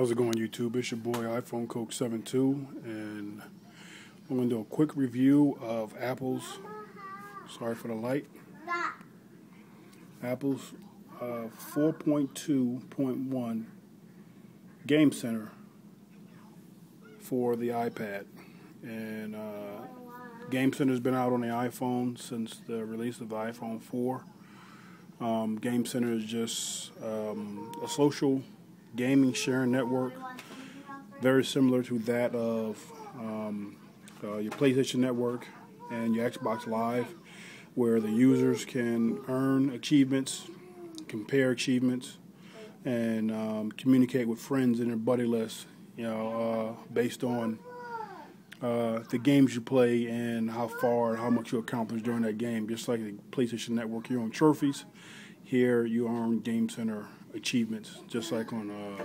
How's it going, YouTube? It's your boy iPhone Coach 72, and I'm going to do a quick review of Apple's. Sorry for the light. Apple's uh, 4.2.1 Game Center for the iPad, and uh, Game Center's been out on the iPhone since the release of the iPhone 4. Um, Game Center is just um, a social gaming sharing network, very similar to that of um, uh, your PlayStation Network and your Xbox Live, where the users can earn achievements, compare achievements, and um, communicate with friends in their buddy list. You know, uh, based on uh, the games you play and how far, and how much you accomplish during that game. Just like the PlayStation Network, you earn trophies. Here, you earn Game Center achievements, just like on uh,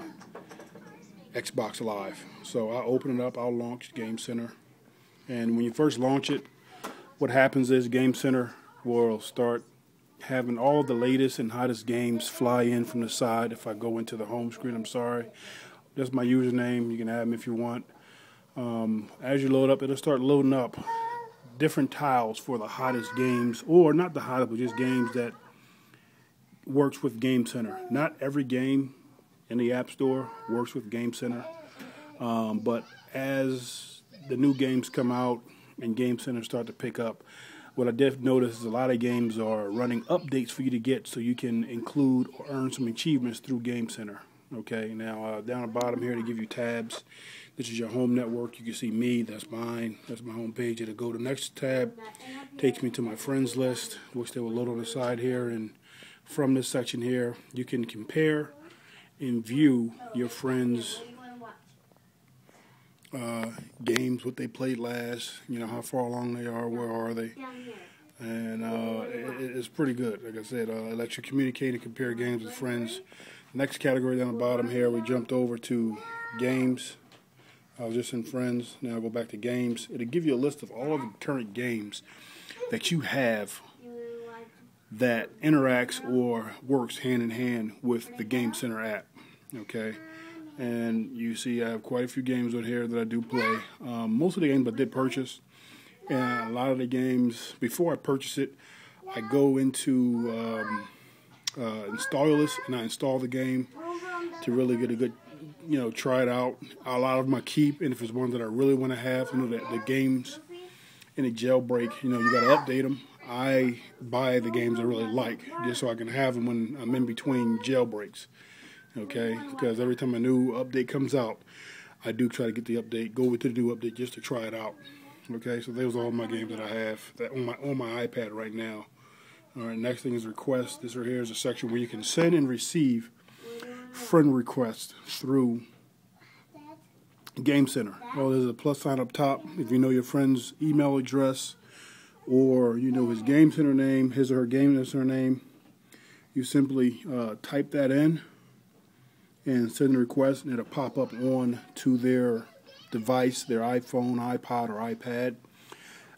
Xbox Live. So I open it up, I'll launch Game Center, and when you first launch it, what happens is Game Center will start having all the latest and hottest games fly in from the side. If I go into the home screen, I'm sorry. That's my username. You can add me if you want. Um, as you load up, it'll start loading up different tiles for the hottest games, or not the hottest, but just games that works with Game Center. Not every game in the App Store works with Game Center, um, but as the new games come out and Game Center start to pick up, what I did notice is a lot of games are running updates for you to get so you can include or earn some achievements through Game Center. Okay, now uh, down the bottom here to give you tabs. This is your home network. You can see me, that's mine, that's my home page. It'll go to the next tab, takes me to my friends list, which they will load on the side here, and from this section here, you can compare and view your friends' uh, games, what they played last, you know, how far along they are, where are they. And uh, it, it's pretty good. Like I said, uh, it lets you communicate and compare games with friends. Next category down the bottom here, we jumped over to games. I was just in friends. Now I go back to games. It'll give you a list of all of the current games that you have that interacts or works hand in hand with the Game Center app. Okay, and you see I have quite a few games on here that I do play. Um, most of the games I did purchase, and a lot of the games before I purchase it, I go into um, uh, install list and I install the game to really get a good, you know, try it out. A lot of I keep, and if it's one that I really want to have, you know, the, the games in a jailbreak, you know, you got to update them. I buy the games I really like just so I can have them when I'm in between jailbreaks. Okay, because every time a new update comes out, I do try to get the update, go with the new update just to try it out. Okay, so those are all my games that I have that on my on my iPad right now. All right, next thing is requests. This right here is a section where you can send and receive friend requests through Game Center. Well, there's a plus sign up top if you know your friend's email address or you know his game center name, his or her game center name, you simply uh, type that in and send a request, and it'll pop up on to their device, their iPhone, iPod, or iPad,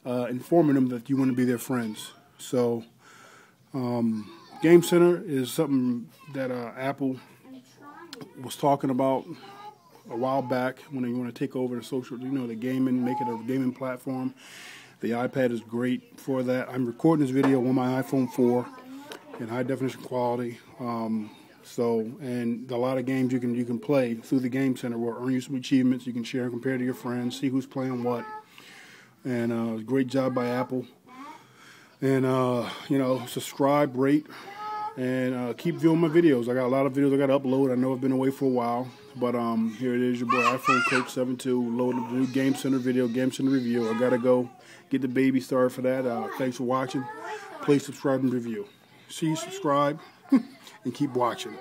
uh, informing them that you want to be their friends. So, um, Game Center is something that uh, Apple was talking about a while back when they want to take over the social, you know, the gaming, make it a gaming platform. The iPad is great for that. I'm recording this video on my iPhone 4 in high definition quality. Um, so, and a lot of games you can you can play through the Game Center will earn you some achievements. You can share and compare to your friends, see who's playing what. And uh, great job by Apple. And uh, you know, subscribe, rate, and uh, keep viewing my videos. I got a lot of videos I got to upload. I know I've been away for a while, but um, here it is, your boy iPhone Coach 72, loading the new Game Center video, Game Center review. I gotta go get the baby started for that. Uh, thanks for watching. Please subscribe and review. See, you subscribe, and keep watching.